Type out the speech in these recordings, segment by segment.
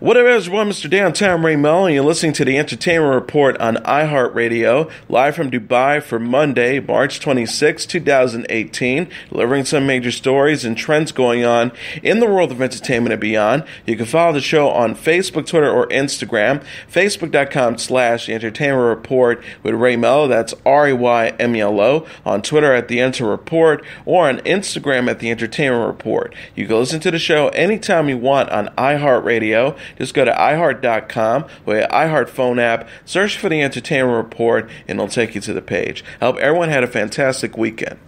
What up, everyone? Mr. Downtown Ray Melo, and you're listening to the Entertainment Report on iHeartRadio, live from Dubai for Monday, March 26, 2018, delivering some major stories and trends going on in the world of entertainment and beyond. You can follow the show on Facebook, Twitter, or Instagram. Facebook.com slash Entertainment Report with Ray Melo, that's R-A-Y-M-E-L-O, on Twitter at The Enter Report, or on Instagram at The Entertainment Report. You can listen to the show anytime you want on iHeartRadio. Just go to iHeart.com or your iHeart phone app, search for the Entertainment Report, and it'll take you to the page. I hope everyone had a fantastic weekend.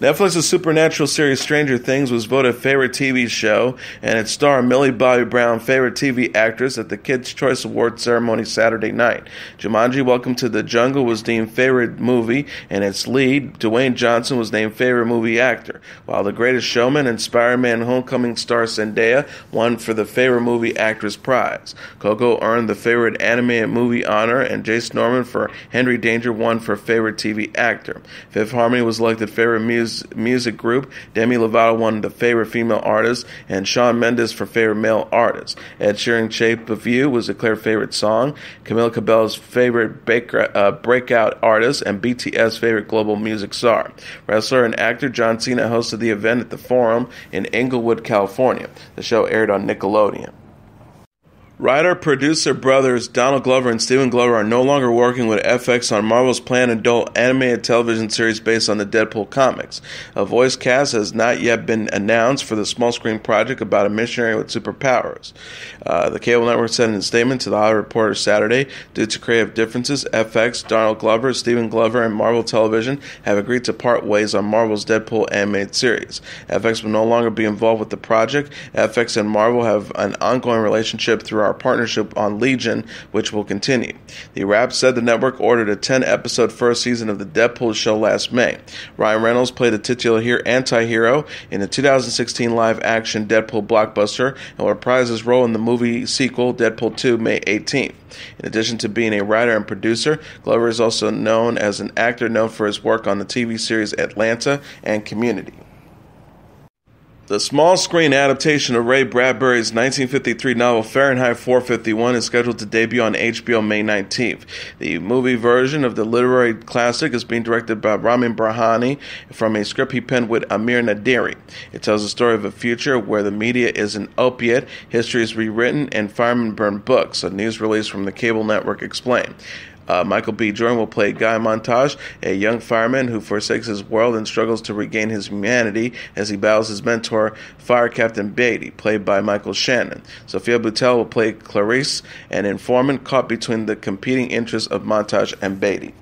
Netflix's supernatural series Stranger Things was voted favorite TV show, and its star Millie Bobby Brown favorite TV actress at the Kids' Choice Awards ceremony Saturday night. Jumanji: Welcome to the Jungle was deemed favorite movie, and its lead Dwayne Johnson was named favorite movie actor, while The Greatest Showman and Spider-Man: Homecoming star Zendaya won for the favorite movie actress prize. Coco earned the favorite animated movie honor, and Jace Norman for Henry Danger won for favorite TV actor. Fifth Harmony was elected favorite music music group. Demi Lovato won the favorite female artist, and Shawn Mendes for favorite male artist. Ed Sheeran's "Shape of You" was declared favorite song. Camila Cabello's favorite baker, uh, breakout artist, and BTS favorite global music star. Wrestler and actor John Cena hosted the event at the Forum in Inglewood, California. The show aired on Nickelodeon. Writer producer brothers Donald Glover and Stephen Glover are no longer working with FX on Marvel's planned adult animated television series based on the Deadpool comics. A voice cast has not yet been announced for the small screen project about a missionary with superpowers. Uh, the cable network said in a statement to the Hollywood Reporter Saturday, due to creative differences, FX, Donald Glover, Stephen Glover, and Marvel Television have agreed to part ways on Marvel's Deadpool animated series. FX will no longer be involved with the project. FX and Marvel have an ongoing relationship through our partnership on Legion, which will continue. The Wrap said the network ordered a 10 episode first season of the Deadpool show last May. Ryan Reynolds played the titular anti hero in the 2016 live action Deadpool blockbuster and will reprise his role in the movie sequel Deadpool 2 May 18th. In addition to being a writer and producer, Glover is also known as an actor known for his work on the TV series Atlanta and Community. The small screen adaptation of Ray Bradbury's 1953 novel Fahrenheit 451 is scheduled to debut on HBO May 19th. The movie version of the literary classic is being directed by Ramin Bahrani from a script he penned with Amir Naderi. It tells the story of a future where the media is an opiate, history is rewritten, and firemen burn books, a news release from the cable network explained. Uh, Michael B. Jordan will play Guy Montag, a young fireman who forsakes his world and struggles to regain his humanity as he battles his mentor, Fire Captain Beatty, played by Michael Shannon. Sofia Boutella will play Clarice, an informant caught between the competing interests of Montag and Beatty.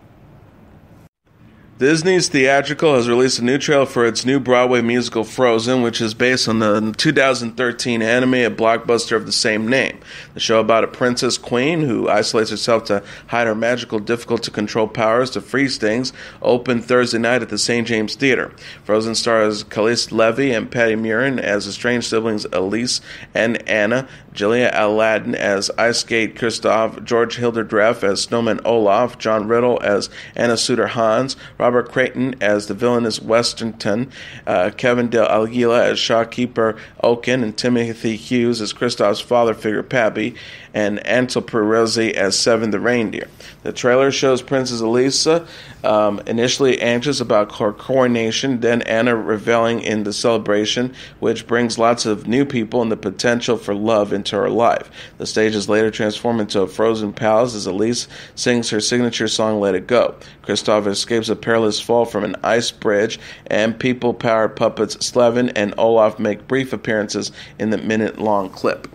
Disney's Theatrical has released a new trailer for its new Broadway musical Frozen, which is based on the 2013 animated blockbuster of the same name. The show about a princess queen who isolates herself to hide her magical, difficult to control powers to freeze things opened Thursday night at the St. James Theater. Frozen stars Caissie Levy and Patty Murin as estranged siblings Elsa and Anna, Jelani Alladin as Ice Skate Kristoff, George Hildreth as Snowman Olaf, John Riddle as Anna Suter Hans, Robert Creighton as the villainous Weselton, uh, Kevin Del Aguila as shopkeeper Oaken, and Timothy Hughes as Kristoff's father figure Pappy, and Ansel Pirozzi as Sven the Reindeer. The trailer shows Princess Elsa um, initially anxious about her coronation, then Anna reveling in the celebration, which brings lots of new people and the potential for love into her life. The stage is later transformed into a frozen palace as Elsa sings her signature song "Let It Go." Kristoff escapes a perilous fall from an ice bridge, and people-powered puppets Sven and Olaf make brief appearances in the minute-long clip.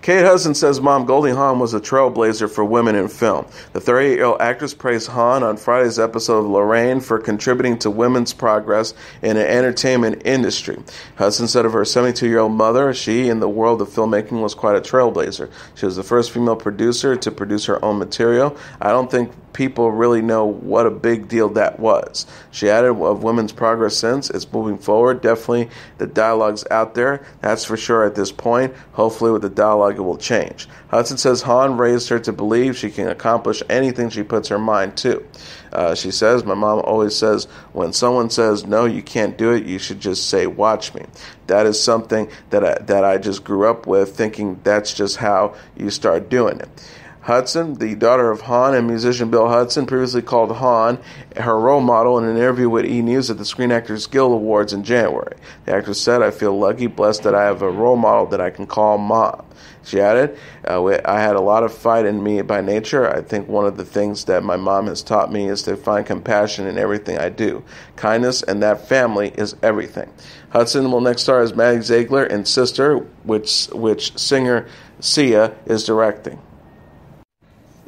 Kate Hudson says mom Goldie Hawn was a trailblazer for women in film. The 38 year old actress praised Hawn on Friday's episode of Lorraine for contributing to women's progress in the entertainment industry. Hudson said of her 72 year old mother, she, in the world of filmmaking, was quite a trailblazer. She was the first female producer to produce her own material. I don't think people really know what a big deal that was. She added of women's progress since it's moving forward. Definitely the dialogue's out there. That's for sure at this point. Hopefully with the dialogue will change. Hudson says Hawn raised her to believe she can accomplish anything she puts her mind to. Uh, she says, My mom always says, when someone says, No, you can't do it, you should just say, Watch me. That is something that I, that I just grew up with, thinking that's just how you start doing it. Hudson, the daughter of Hawn and musician Bill Hudson, previously called Hawn her role model in an interview with E! News at the Screen Actors Guild Awards in January. The actress said, I feel lucky, blessed that I have a role model that I can call mom. She added, uh, I had a lot of fight in me by nature. I think one of the things that my mom has taught me is to find compassion in everything I do. Kindness and that family is everything. Hudson will next star as Maddie Ziegler in Sister, which, which singer Sia is directing.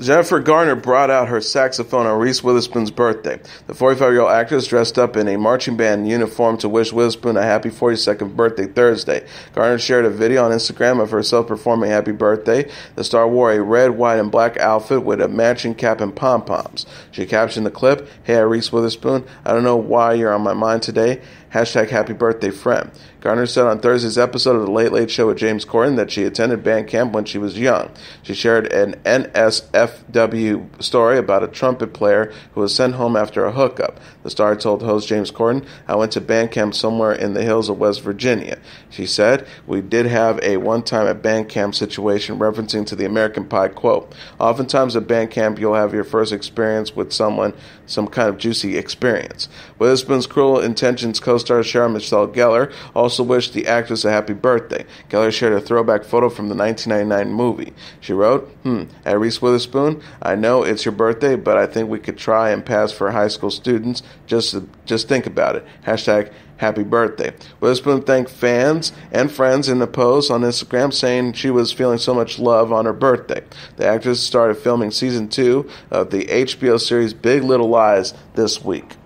Jennifer Garner brought out her saxophone on Reese Witherspoon's birthday. The 45 year old actress dressed up in a marching band uniform to wish Witherspoon a happy 42nd birthday Thursday. Garner shared a video on Instagram of herself performing Happy Birthday. The star wore a red, white, and black outfit with a matching cap and pom poms. She captioned the clip Hey, Reese Witherspoon, I don't know why you're on my mind today. Hashtag happy birthday, friend. Garner said on Thursday's episode of The Late Late Show with James Corden that she attended band camp when she was young. She shared an NSFW story about a trumpet player who was sent home after a hookup. The star told host James Corden, I went to band camp somewhere in the hills of West Virginia. She said, We did have a one time at band camp situation referencing to the American Pie quote. Oftentimes at band camp, you'll have your first experience with someone, some kind of juicy experience. Witherspoon's Cruel Intentions co star Sarah Michelle Gellar also wished the actress a happy birthday. Gellar shared a throwback photo from the 1999 movie. She wrote, Hmm, at Reese Witherspoon, I know it's your birthday, but I think we could try and pass for high school students. Just, just think about it. Hashtag happy birthday. Witherspoon thanked fans and friends in a post on Instagram saying she was feeling so much love on her birthday. The actress started filming season two of the HBO series Big Little Lies this week.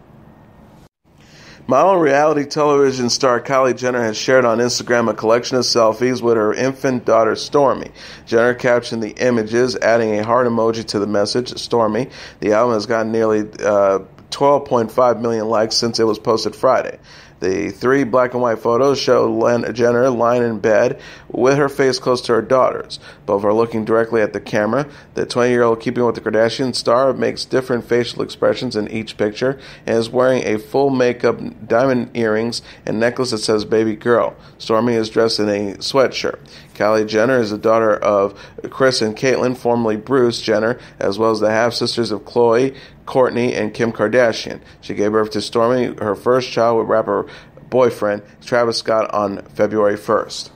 Model reality television star Kylie Jenner has shared on Instagram a collection of selfies with her infant daughter Stormi. Jenner captioned the images, adding a heart emoji to the message, Stormi, The album has gotten nearly uh, 12.5 million likes since it was posted Friday. The three black and white photos show Len Jenner lying in bed with her face close to her daughter's. Both are looking directly at the camera. The 20 year old Keeping with the Kardashian star makes different facial expressions in each picture and is wearing a full makeup, diamond earrings, and necklace that says baby girl. Stormi is dressed in a sweatshirt. Kylie Jenner is the daughter of Kris and Caitlyn, formerly Bruce Jenner, as well as the half sisters of Khloe, Kourtney, and Kim Kardashian. She gave birth to Stormi, her first child with rapper boyfriend Travis Scott on February 1st.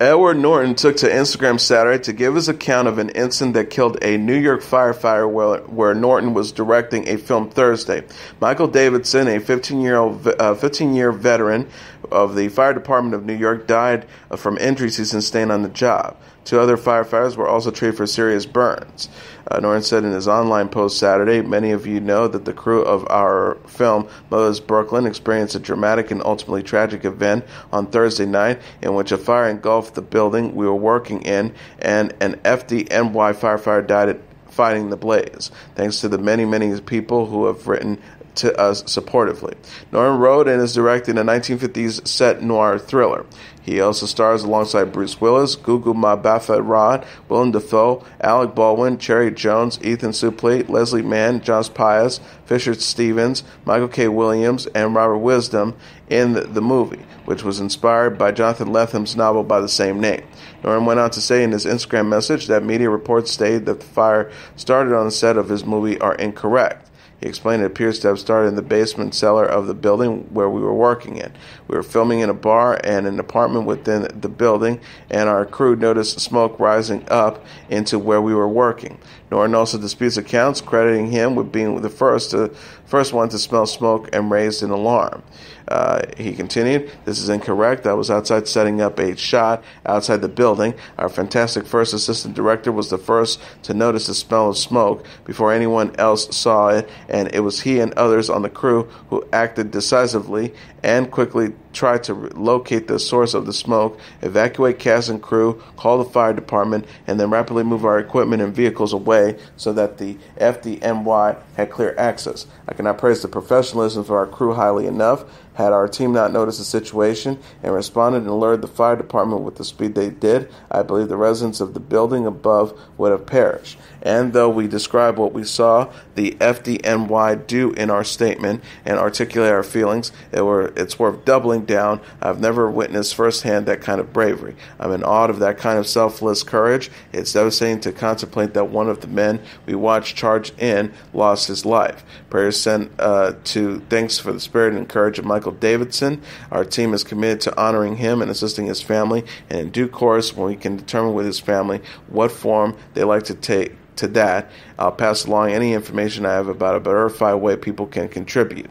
Edward Norton took to Instagram Saturday to give his account of an incident that killed a New York firefighter where, where Norton was directing a film Thursday. Michael Davidson, a 15-year-old, uh, 15-year veteran of the fire department of New York, died from injuries he sustained on the job. Two other firefighters were also treated for serious burns. Uh, Norton said in his online post Saturday, Many of you know that the crew of our film, Motherless Brooklyn, experienced a dramatic and ultimately tragic event on Thursday night in which a fire engulfed the building we were working in, and an FDNY firefighter died fighting the blaze. Thanks to the many, many people who have written to us supportively. Norton wrote and is directing a 1950s set noir thriller. He also stars alongside Bruce Willis, Gugu Mbatha-Raw, Willem Dafoe, Alec Baldwin, Cherry Jones, Ethan Suplee, Leslie Mann, Josh Pais, Fisher Stevens, Michael K. Williams, and Robert Wisdom in the, movie, which was inspired by Jonathan Lethem's novel by the same name. Norton went on to say in his Instagram message that media reports stated that the fire started on the set of his movie are incorrect. He explained it appears to have started in the basement cellar of the building where we were working in. We were filming in a bar and an apartment within the building, and our crew noticed smoke rising up into where we were working. Norton also disputes accounts, crediting him with being the first to, first one to smell smoke and raised an alarm. Uh, he continued, This is incorrect. I was outside setting up a shot outside the building. Our fantastic first assistant director was the first to notice the smell of smoke before anyone else saw it, and it was he and others on the crew who acted decisively and quickly try to locate the source of the smoke, evacuate cast and crew, call the fire department, and then rapidly move our equipment and vehicles away so that the FDNY had clear access. I cannot praise the professionalism of our crew highly enough. Had our team not noticed the situation and responded and alerted the fire department with the speed they did, I believe the residents of the building above would have perished. And though we describe what we saw the FDNY do in our statement and articulate our feelings, it were, it's worth doubling down. I've never witnessed firsthand that kind of bravery. I'm in awe of that kind of selfless courage. It's devastating to contemplate that one of the men we watched charge in lost his life. Prayers sent uh, to thanks for the spirit and courage of Michael Davidson. Our team is committed to honoring him and assisting his family, and in due course, when we can determine with his family what form they like to take to that, uh, I'll pass along any information I have about a verified way people can contribute.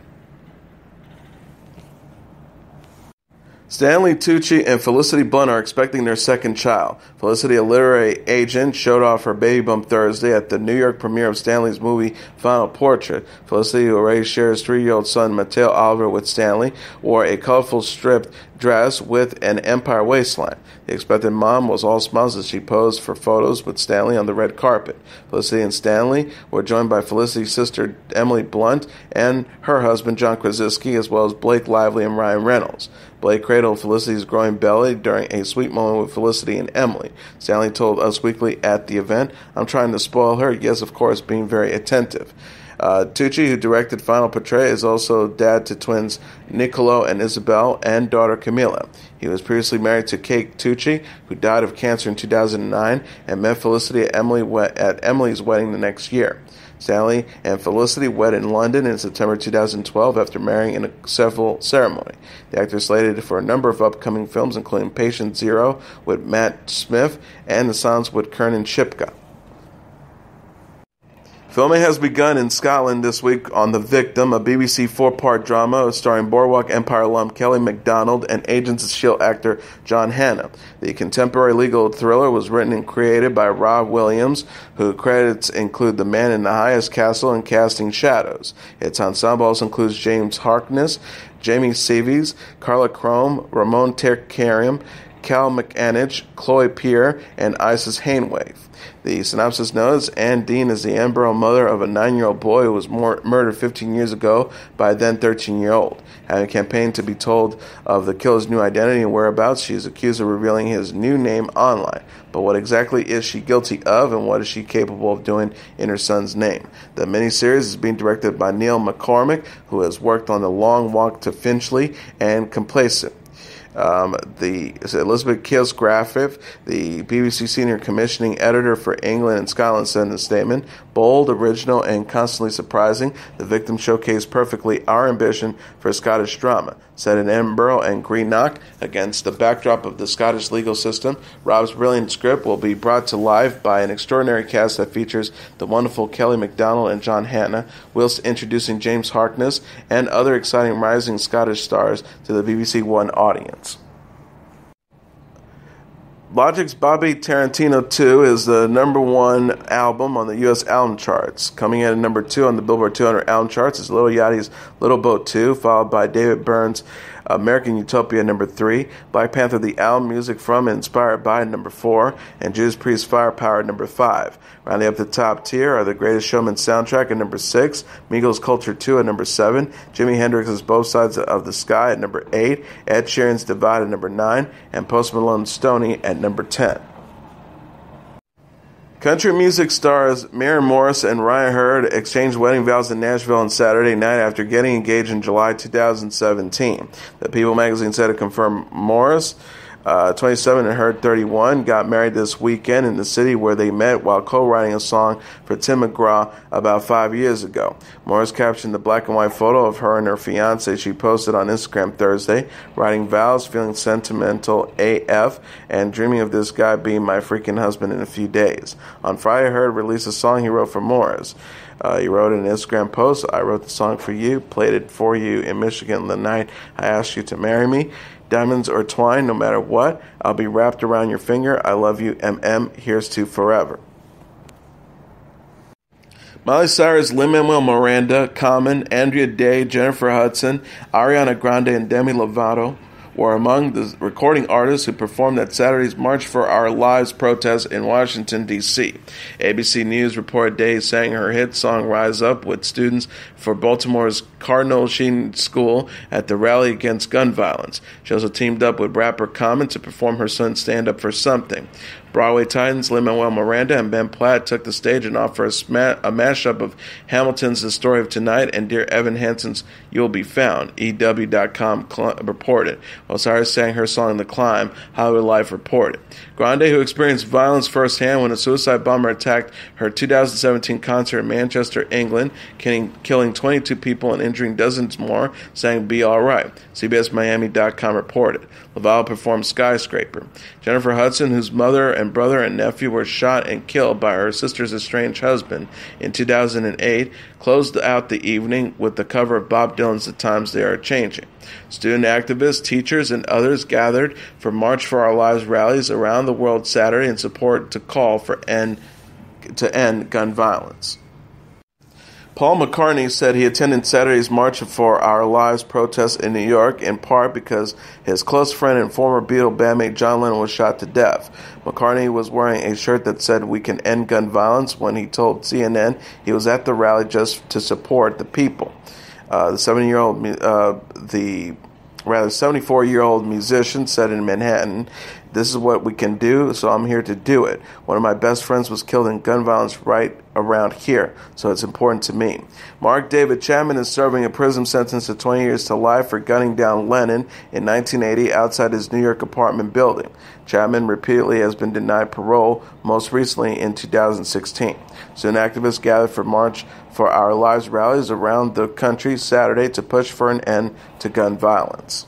Stanley Tucci and Felicity Blunt are expecting their second child. Felicity, a literary agent, showed off her baby bump Thursday at the New York premiere of Stanley's movie Final Portrait. Felicity, who already shares three-year-old son Mateo Oliver with Stanley, wore a colorful striped dress with an Empire waistline. The expected mom was all smiles as she posed for photos with Stanley on the red carpet. Felicity and Stanley were joined by Felicity's sister Emily Blunt and her husband John Krasinski, as well as Blake Lively and Ryan Reynolds. Blake cradled Felicity's growing belly during a sweet moment with Felicity and Emily. Stanley told Us Weekly at the event, I'm trying to spoil her, yes, of course, being very attentive. Uh, Tucci, who directed Final Portrait, is also dad to twins Nicolo and Isabel and daughter Camila. He was previously married to Kate Tucci, who died of cancer in 2009, and met Felicity at, Emily, at Emily's wedding the next year. Sally and Felicity wed in London in September 2012 after marrying in a civil ceremony. The actor slated for a number of upcoming films, including Patient Zero with Matt Smith and The Silence with Kiernan Shipka. Filming has begun in Scotland this week on The Victim, a BBC four part drama starring Boardwalk Empire alum Kelly MacDonald and Agents of S.H.I.E.L.D. actor John Hannah. The contemporary legal thriller was written and created by Rob Williams, who credits include The Man in the Highest Castle and Casting Shadows. Its ensemble also includes James Harkness, Jamie Sives, Carla Crome, Ramon Tikaram, Cal McAninch, Chloe Pirrie, and Isis Hainsworth. The synopsis notes Anne Dean is the embryo mother of a nine year old boy who was mor- murdered 15 years ago by a then 13 year old. Having campaigned to be told of the killer's new identity and whereabouts, she is accused of revealing his new name online. But what exactly is she guilty of, and what is she capable of doing in her son's name? The miniseries is being directed by Neil McCormick, who has worked on The Long Walk to Finchley and Complacent. Um, the Elizabeth Kilgarriff, the BBC senior commissioning editor for England and Scotland, in a statement, "Bold, original, and constantly surprising, the victim showcased perfectly our ambition for Scottish drama." Set in Edinburgh and Greenock against the backdrop of the Scottish legal system, Rob's brilliant script will be brought to life by an extraordinary cast that features the wonderful Kelly MacDonald and John Hannah, whilst introducing James Harkness and other exciting rising Scottish stars to the BBC One audience. Logic's Bobby Tarantino 2 is the number one album on the U.S. album charts. Coming in at number two on the Billboard 200 album charts is Lil Yachty's Little Boat 2, followed by David Byrne's American Utopia number three, Black Panther the album music from inspired by number four, and Judas Priest Firepower number five. Rounding up the top tier are the Greatest Showman soundtrack at number six, Migos Culture 2 at number seven, Jimi Hendrix's Both Sides of the Sky at number eight, Ed Sheeran's Divide at number nine, and Post Malone's Stoney at number ten. Country music stars Maren Morris and Ryan Hurd exchanged wedding vows in Nashville on Saturday night after getting engaged in July 2017. The People magazine said it confirmed Morris uh, 27 and Hurd 31 got married this weekend in the city where they met while co-writing a song for Tim McGraw about five years ago. Morris captioned the black and white photo of her and her fiance she posted on Instagram Thursday, writing vows, feeling sentimental AF, and dreaming of this guy being my freaking husband in a few days. On Friday, Hurd released a song he wrote for Morris. Uh, he wrote an Instagram post, I wrote the song for you, played it for you in Michigan the night I asked you to marry me. Diamonds or twine, no matter what, I'll be wrapped around your finger. I love you, MM. Here's to forever. Miley Cyrus, Lin Manuel Miranda, Common, Andra Day, Jennifer Hudson, Ariana Grande, and Demi Lovato were among the recording artists who performed at Saturday's March for Our Lives protest in Washington, D.C. ABC News reported Day sang her hit song Rise Up with students for Baltimore's Cardinal Shehan School at the rally against gun violence. She also teamed up with rapper Common to perform her son's Stand Up for Something. Broadway Titans Lin Manuel Miranda and Ben Platt took the stage and offered a, sma- a mashup of Hamilton's The Story of Tonight and Dear Evan Hansen's You'll Be Found. EW.com cl- reported. Cyrus sang her song The Climb, Hollywood Life reported. Grande, who experienced violence firsthand when a suicide bomber attacked her 2017 concert in Manchester, England, killing, killing 22 people and injuring dozens more, sang Be Alright. CBSMiami.com reported. Lovato performed Skyscraper. Jennifer Hudson, whose mother and brother and nephew were shot and killed by her sister's estranged husband in 2008, closed out the evening with the cover of Bob Dylan's The Times They Are Changing. Student activists, teachers, and others gathered for March for Our Lives rallies around the world Saturday in support to call for end to end gun violence. Paul McCartney said he attended Saturday's March for Our Lives protest in New York in part because his close friend and former Beatle bandmate John Lennon was shot to death. McCartney was wearing a shirt that said We can end gun violence when he told CNN he was at the rally just to support the people. Uh, the 70 year old, uh, the rather 74 year old musician said in Manhattan, This is what we can do, so I'm here to do it. One of my best friends was killed in gun violence right around here, so it's important to me. Mark David Chapman is serving a prison sentence of 20 years to life for gunning down Lennon in 1980 outside his New York apartment building. Chapman repeatedly has been denied parole, most recently in 2016. Student activists gathered for March for Our Lives rallies around the country Saturday to push for an end to gun violence.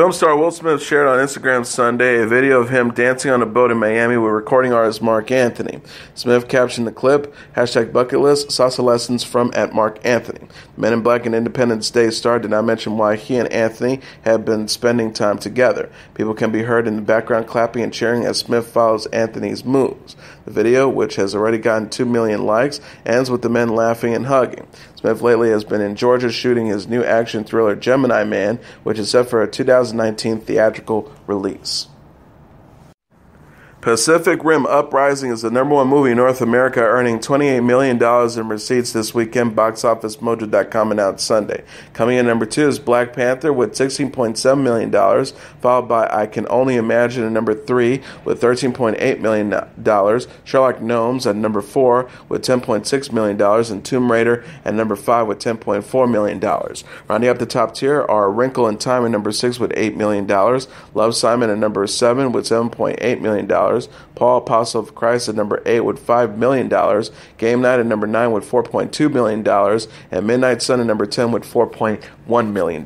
Film star Will Smith shared on Instagram Sunday a video of him dancing on a boat in Miami with recording artist Marc Anthony. Smith captioned the clip, hashtag bucket list, salsa lessons from at Marc Anthony. Men in Black and Independence Day star did not mention why he and Anthony had been spending time together. People can be heard in the background clapping and cheering as Smith follows Anthony's moves. Video, which has already gotten 2 million likes, ends with the men laughing and hugging. Smith lately has been in Georgia shooting his new action thriller Gemini Man, which is set for a 2019 theatrical release. Pacific Rim Uprising is the number one movie in North America, earning $28 million in receipts this weekend. BoxOfficeMojo.com announced Sunday. Coming in number two is Black Panther with $16.7 million, followed by I Can Only Imagine at number three with $13.8 million, Sherlock Gnomes at number four with $10.6 million, and Tomb Raider at number five with $10.4 million. Rounding up the top tier are Wrinkle in Time at number six with $8 million, Love Simon at number seven with $7.8 million. Paul Apostle of Christ at number 8 with $5 million. Game Night at number 9 with $4.2 million. And Midnight Sun at number 10 with $4.1 million.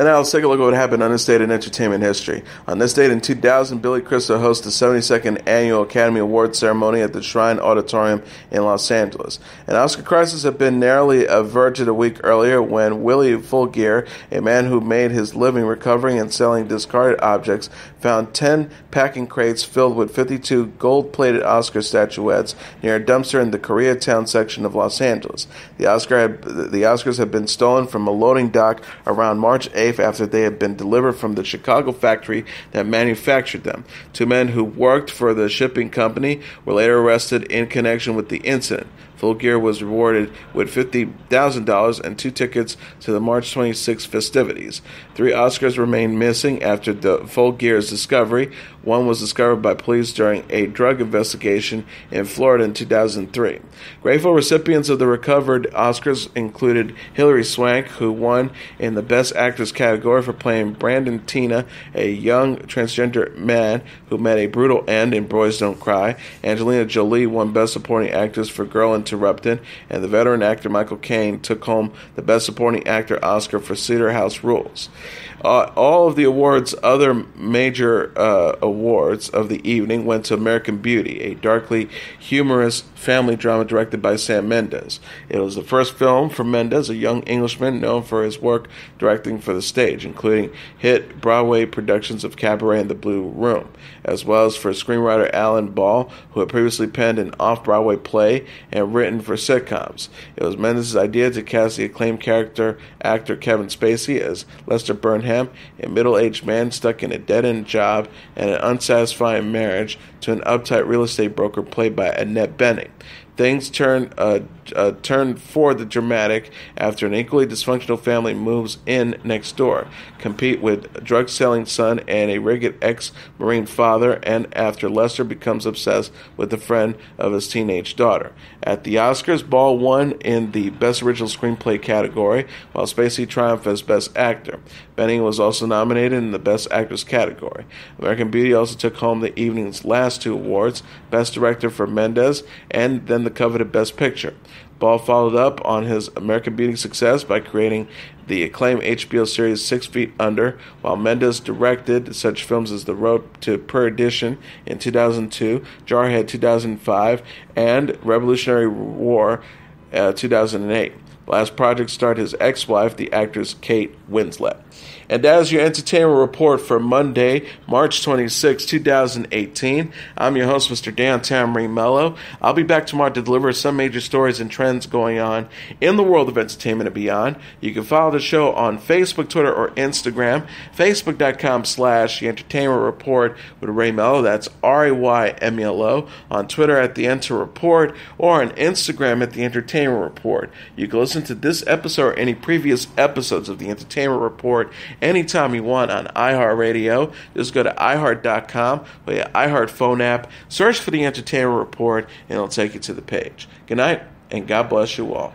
And now let's take a look at what happened on this date in entertainment history. On this date in 2000, Billy Crystal hosted the 72nd Annual Academy Awards ceremony at the Shrine Auditorium in Los Angeles. An Oscar crisis had been narrowly averted a week earlier when Willie Fulgear, a man who made his living recovering and selling discarded objects, found 10 packing crates filled with 52 gold plated Oscar statuettes near a dumpster in the Koreatown section of Los Angeles. The, Oscar had, the Oscars had been stolen from a loading dock around March 8 after they had been delivered from the Chicago factory that manufactured them. Two men who worked for the shipping company were later arrested in connection with the incident. Fulgear was rewarded with $50,000 and two tickets to the March 26 festivities. Three Oscars remain missing after the discovery. One was discovered by police during a drug investigation in Florida in 2003. Grateful recipients of the recovered Oscars included Hilary Swank, who won in the Best Actress category for playing Brandon Teena, a young transgender man who met a brutal end in Boys Don't Cry. Angelina Jolie won Best Supporting Actress for Girl in Uninterrupted, and the veteran actor Michael Caine took home the Best Supporting Actor Oscar for Cider House Rules. Uh, all of the awards, other major uh, awards of the evening, went to American Beauty, a darkly humorous family drama directed by Sam Mendes. It was the first film for Mendes, a young Englishman known for his work directing for the stage, including hit Broadway productions of Cabaret and The Blue Room, as well as for screenwriter Alan Ball, who had previously penned an off Broadway play and written for sitcoms. It was Mendes' idea to cast the acclaimed character actor Kevin Spacey as Lester Burnham, a middle aged man stuck in a dead end job and an unsatisfying marriage to an uptight real estate broker played by Annette Bening. Things turn uh, uh, turn for the dramatic after an equally dysfunctional family moves in next door, compete with a drug selling son and a rigid ex Marine father, and after Lester becomes obsessed with a friend of his teenage daughter. At the Oscars, Ball won in the Best Original Screenplay category, while Spacey triumphed as Best Actor. Bening was also nominated in the Best Actress category. American Beauty also took home the evening's last two awards Best Director for Mendes and then the coveted Best Picture. Ball followed up on his American Beauty success by creating the acclaimed HBO series Six Feet Under, while Mendes directed such films as The Road to Perdition in 2002, Jarhead 2005, and Revolutionary War uh, 2008. Last project starred his ex wife, the actress Kate Winslet. And that is your entertainment report for Monday, March 26, 2018, I'm your host, Mr. Downtown Ray Melo. I'll be back tomorrow to deliver some major stories and trends going on in the world of entertainment and beyond. You can follow the show on Facebook, Twitter, or Instagram. Facebook.com slash The Entertainment Report with Ray Melo. That's R A Y M E L O. On Twitter at The Enter Report or on Instagram at The Entertainment Report. You can listen to this episode or any previous episodes of The Entertainment Report anytime you want on iHeartRadio. Just go to iHeart.com or your iHeart phone app, search for the Entertainment Report, and it'll take you to the page. Good night, and God bless you all.